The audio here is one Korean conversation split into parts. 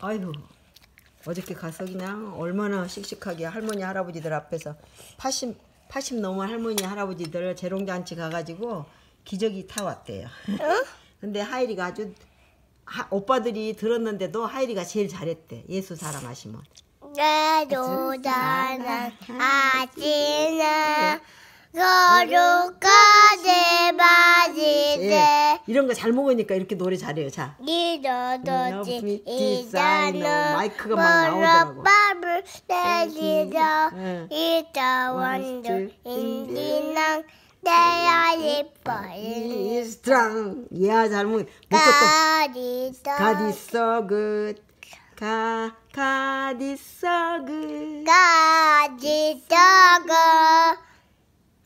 아이고 어저께 가서 그냥 얼마나 씩씩하게 할머니 할아버지들 앞에서 80 80 넘은 할머니 할아버지들 재롱잔치 가가지고 기저귀 타 왔대요. 근데 하이리가 아주 하- 오빠들이 들었는데도 하이리가 제일 잘했대. 예수 사랑 하시면. 나도 나는 아지나 거룩하게 맞이세 예, 이런 거 잘 먹으니까 이렇게 노래 잘해요. 자. 이도도지 디자이너. 이자는 마이크가 막 나오더라고. 밥을 내기도 응. 이자 원두 인디랑 내야 예뻐 이 스트랑. 야, 잘 먹. 먹고 또 가리도 God is so good. 가, is so good. 가지도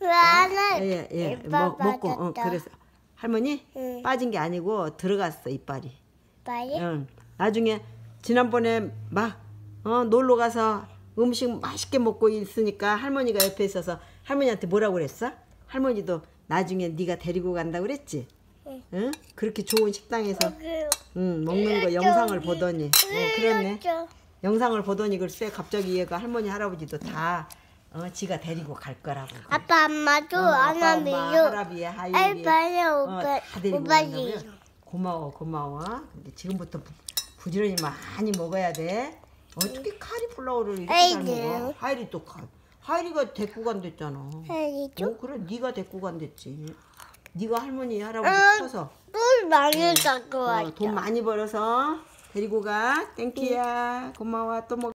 나는 예, 예. 먹, 먹고, 어, 그래서. 할머니? 응. 빠진 게 아니고 들어갔어, 이빨이. 빨리 응. 나중에 지난번에 막, 어, 놀러 가서 음식 맛있게 먹고 있으니까 할머니가 옆에 있어서 할머니한테 뭐라고 그랬어? 할머니도 나중에 네가 데리고 간다 그랬지? 응. 응? 그렇게 좋은 식당에서 응, 먹는 거 영상을 보더니. 어, 그렇네. 영상을 보더니 글쎄 갑자기 얘가 할머니 할아버지도 다 어, 지가 데리고 갈 거라고. 아빠 엄마도 어, 아빠, 엄마, 할아비에 하이비 빨리 어, 오빠 오빠지? 고마워 고마워. 근데 지금부터 부, 부지런히 많이 먹어야 돼. 어떻게 카리플라워를 이렇게 잘. 먹어? 하이리 또 가. 하이리가 데리고 간댔잖아. 해리죠 어, 그래 네가 데리고 간댔지. 네가 할머니 할아버지 응. 커서 물 많이 갖고 어, 돈 많이 벌어서 데리고 가. Thank you야. 고마워. 또 먹.